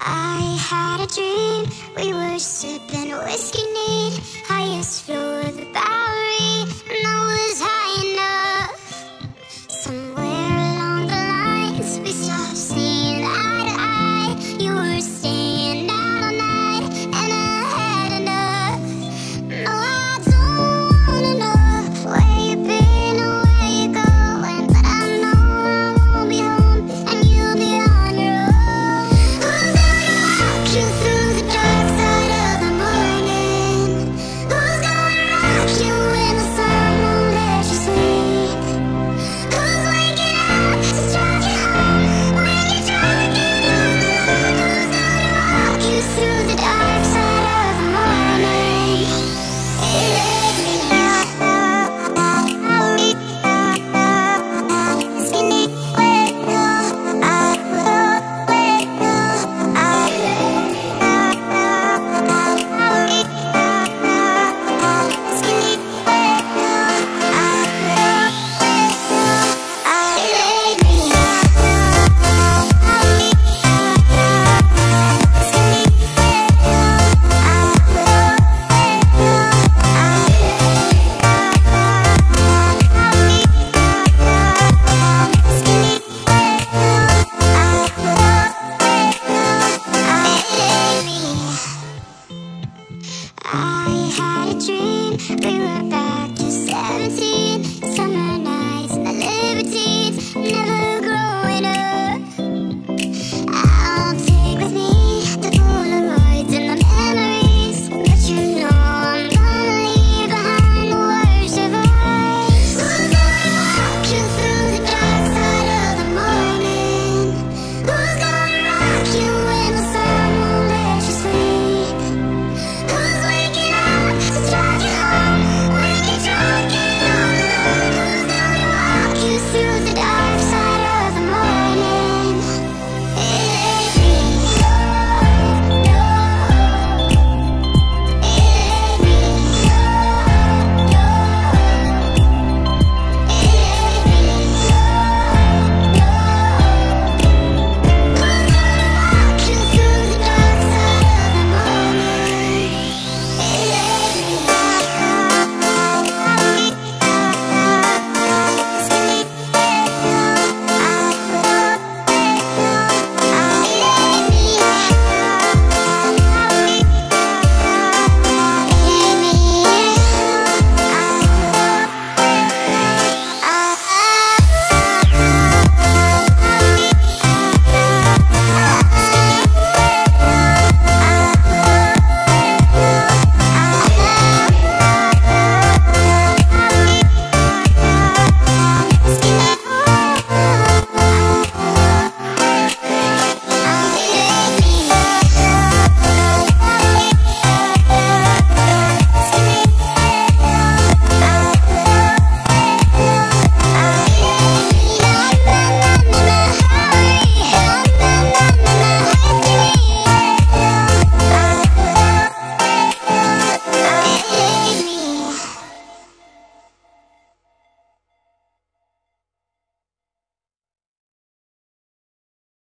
I had a dream. We were sipping whiskey neat,